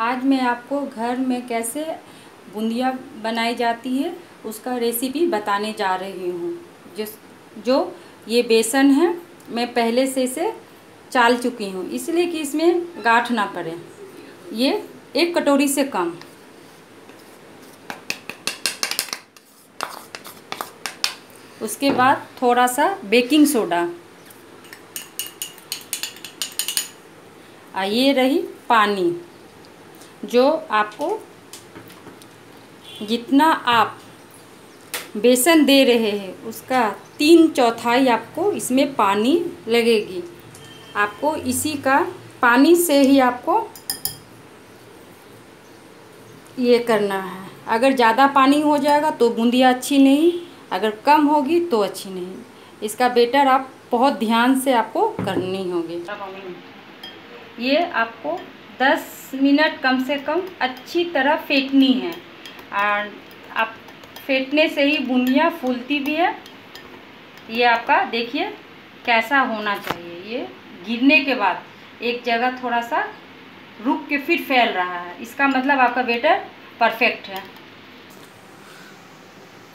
आज मैं आपको घर में कैसे बूंदिया बनाई जाती है, उसका रेसिपी बताने जा रही हूँ। जिस, जो ये बेसन है, मैं पहले से इसे चाल चुकी हूँ। इसलिए कि इसमें गाठ ना पड़े। ये एक कटोरी से कम। उसके बाद थोड़ा सा बेकिंग सोडा। आ ये रही पानी। जो आपको जितना आप बेसन दे रहे हैं, उसका तीन चौथाई आपको इसमें पानी लगेगी। आपको इसी का पानी से ही आपको ये करना है। अगर ज़्यादा पानी हो जाएगा तो बूंदिया अच्छी नहीं, अगर कम होगी तो अच्छी नहीं। इसका बेटर आप बहुत ध्यान से आपको करनी होगी। ये आपको 10 मिनट कम से कम अच्छी तरह फेंटनी है। और आप फेंटने से ही बूंदियाँ फूलती भी है। ये आपका देखिए कैसा होना चाहिए। ये गिरने के बाद एक जगह थोड़ा सा रुक के फिर फैल रहा है। इसका मतलब आपका बेटर परफेक्ट है।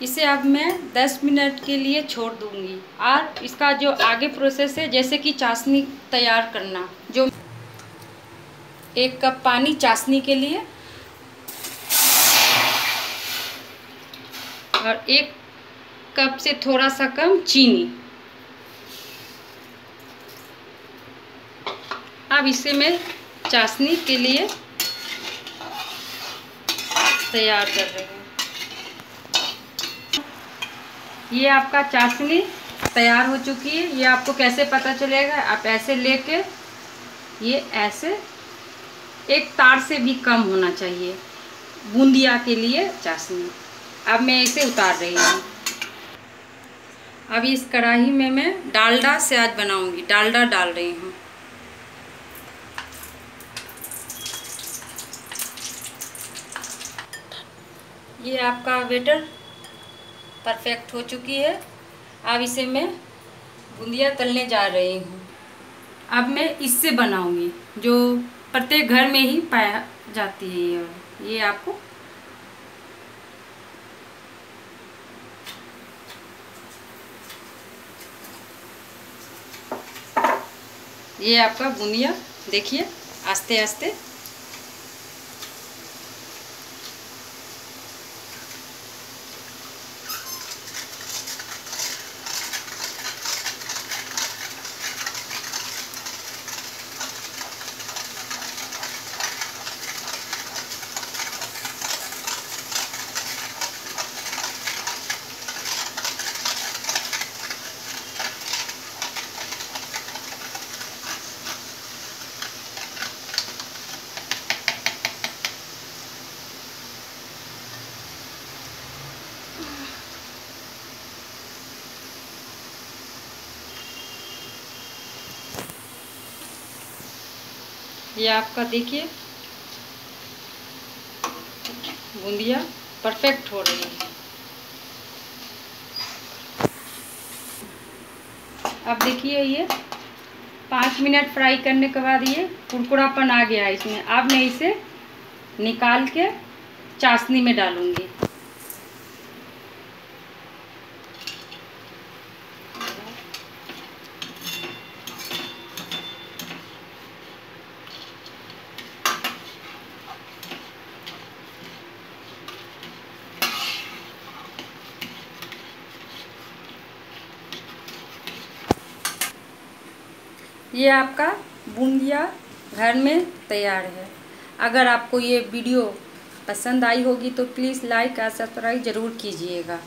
इसे अब मैं 10 मिनट के लिए छोड़ दूँगी। और इसका जो आगे प्रोसेस है, जैसे कि चाशनी तैयार करना, जो एक कप पानी चाशनी के लिए और एक कप से थोड़ा सा कम चीनी। अब इसे मैं चाशनी के लिए तैयार कर रही हूँ। ये आपका चाशनी तैयार हो चुकी है। ये आपको कैसे पता चलेगा? आप ऐसे लेके ये ऐसे एक तार से भी कम होना चाहिए। बूंदिया के लिए चाशनी। अब मैं इसे उतार रही हूँ। अब इस कढ़ाई में मैं डालडा से आज बनाऊँगी। डालडा डाल रही हूँ। ये आपका बेटर परफेक्ट हो चुकी है। अब इसे मैं बूंदिया तलने जा रही हूँ। अब मैं इससे बनाऊँगी, जो प्रत्येक घर में ही पाया जाती है ये ये आपको। ये आपका बुनिया, देखिए आस्ते आस्ते ये आपका देखिए। बूंदिया परफेक्ट हो रही है। अब देखिए ये, पाँच मिनट फ्राई करने के बाद ये कुरकुरापन आ गया है इसमें। अब मैं इसे निकाल के चाशनी में डालूँगी। ये आपका बूंदिया घर में तैयार है। अगर आपको ये वीडियो पसंद आई होगी तो प्लीज़ लाइक और सब्सक्राइब ज़रूर कीजिएगा।